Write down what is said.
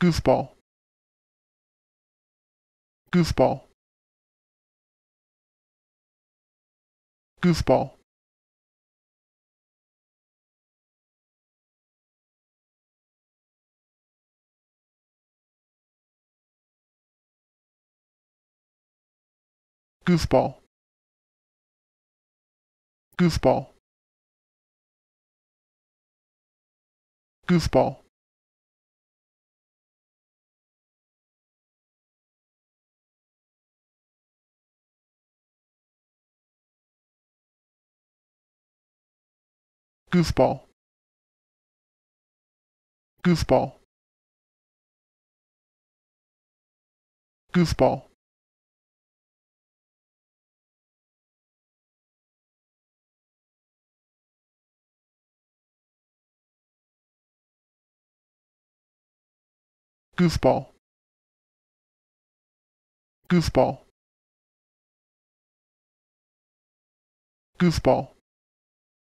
goofball. Goofball. Goofball. Goofball. Goofball. Goofball goofball. Goofball. Goofball. Goofball. Goofball. Goofball